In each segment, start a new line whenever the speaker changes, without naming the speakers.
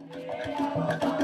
Música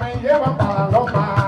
me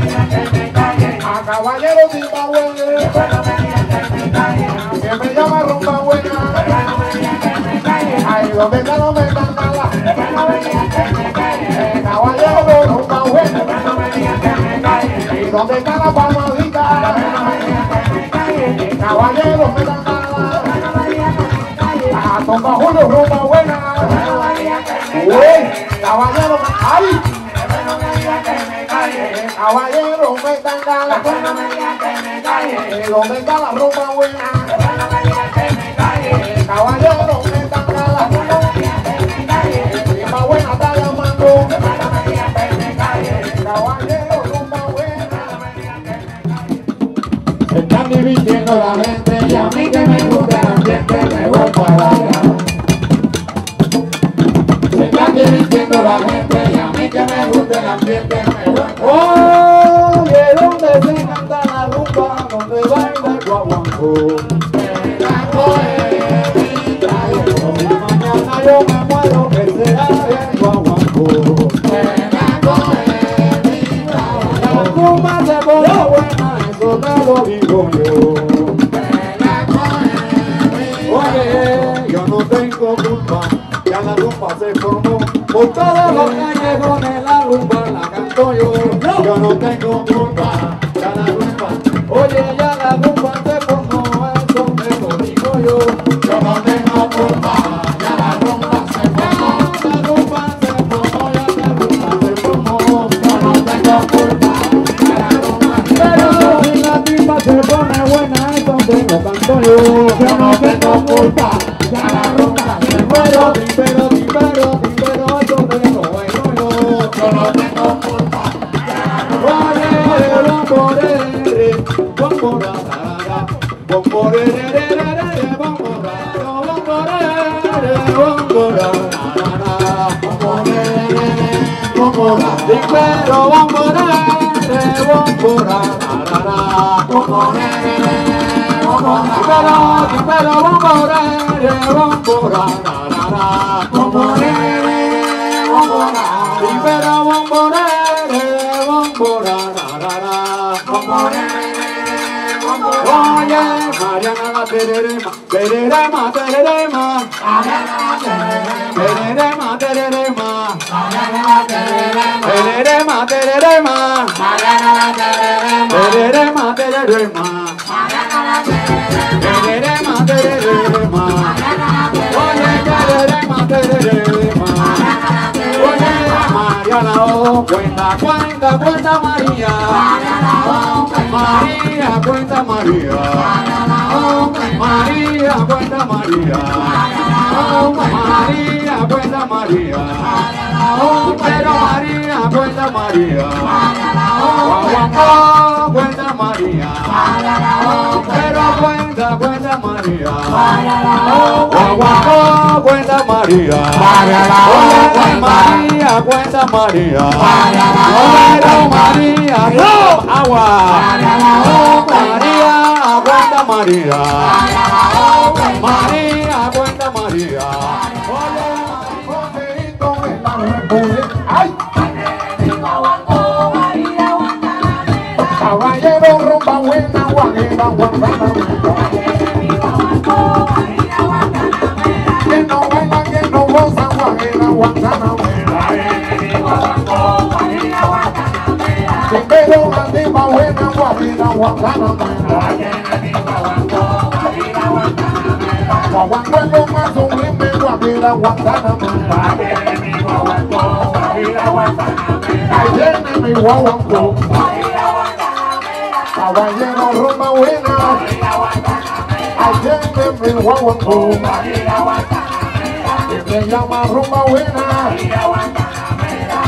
digas que me calle. A caballero Zimbabue. Después no me digas que me calle. Que me llama rumba buena. Después no me digas que me calle. Ahí donde está no me cantala. Después no me digas que me calle. Caballero rumba buena. Después no me digas que me calle. Y donde está la palmadita. Después no me digas que me calle. Caballero me cantala. Después no me digas que me calle. A Tomba Julio rumba Caballero, venga la buena media que me calle. La ropa buena. Buena media que me calle. Caballero, venga la buena media que me calle. Prima buena está llamando. Que me calle. Caballero, ropa buena. Que me calle. Están dividiendo la
Oye, donde se canta la rumba, donde baila el guaguancó.
Me la coge mi trayecto.
Y mañana yo me muero, que será el guaguancó.
Me la coge mi
La
trayecto.
rumba se pone buena, eso te lo digo yo.
Me la coge mi
Oye, yo no tengo culpa, ya la rumba se formó. Por todos los callejones la rumba la canto yo. Yo no tengo culpa, ya la rumba. Oye, ya bongora rara bongore re re
re re re re bongora rara bongore
re re bongora dikwero bongore re bongora rara bongore re re bongora dikwero dikwero bongore re bongora rara bongore ma, be cuenta, cuenta María. María, cuenta María. María. Pero María, cuenta María. Guaguancó, cuenta María. Pero María. Guaguancó, cuenta María. María, cuenta María. Pero María, no, agua. María, cuenta María. María, cuenta María.
Caballero, rumba buena, guajira, guantánamo. Que no baila, que no goza, guajira, guantánamo. Pero la tipa buena. Guaguancó viene mi guaguancó. Guaguancó, bailemos rumba buena. Allende en Guaguancó. Y se llama rumba buena.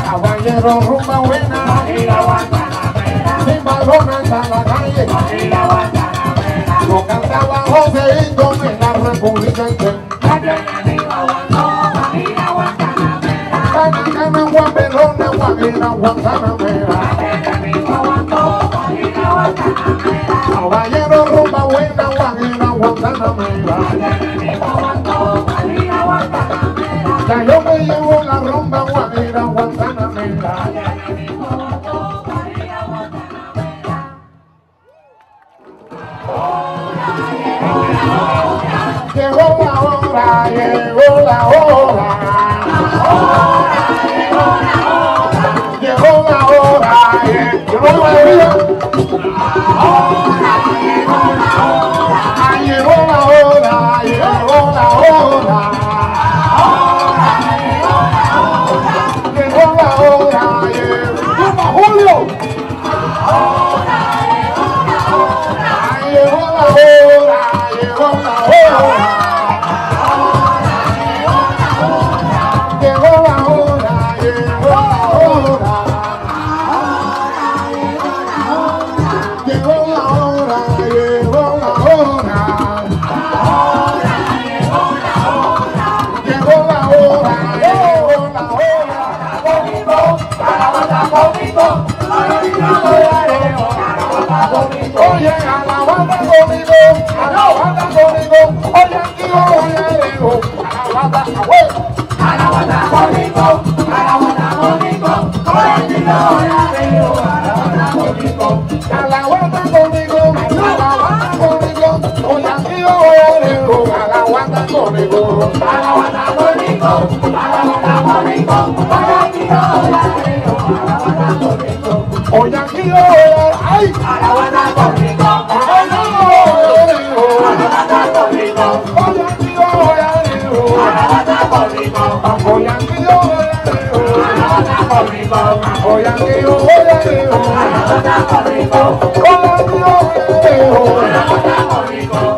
Caballero rumba buena. Sin balones a la calle. Lo cantaba Joseito en la República Guantanamera, Guantanamera, Guantanamera guantanamera. Ya yo me llevo la rumba, guajira, guantanamera. Llegó la hora, llegó la hora. Oye, a la banda conmigo, a la banda conmigo, oye, aquí voy a lejos, a la banda, abuelo. A la banda conmigo, a la banda conmigo, oye, aquí voy a lejos, a la banda conmigo, a la banda oye, aquí voy a, ay, a la banda conmigo, a la banda conmigo, oye, aquí voy a lejos, a la banda conmigo, oye, aquí voy a lejos, a la banda conmigo, oye, aquí voy a lejos, a la banda conmigo, oye, aquí voy a lejos, a la banda conmigo, oye, aquí voy a lejos.